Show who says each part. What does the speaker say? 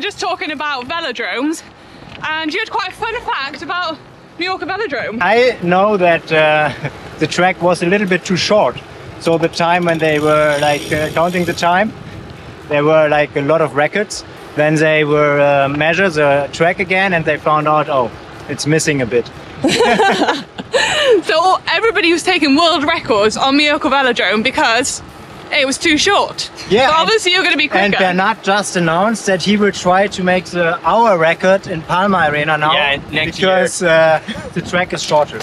Speaker 1: were just talking about velodromes, and you had quite a fun fact about Mallorca Velodrome.
Speaker 2: I know that uh, the track was a little bit too short. So the time when they were like uh, counting the time, there were like a lot of records. Then they were uh, measure the track again, and they found out, oh, it's missing a bit.
Speaker 1: So everybody was taking world records on Mallorca Velodrome because it was too short.
Speaker 2: Yeah,
Speaker 1: So
Speaker 2: and-
Speaker 1: obviously you're going to be quicker.
Speaker 2: And Bernard just announced that he will try to make the hour record in Palma Arena now
Speaker 3: Yeah, next
Speaker 2: because uh, the track is shorter.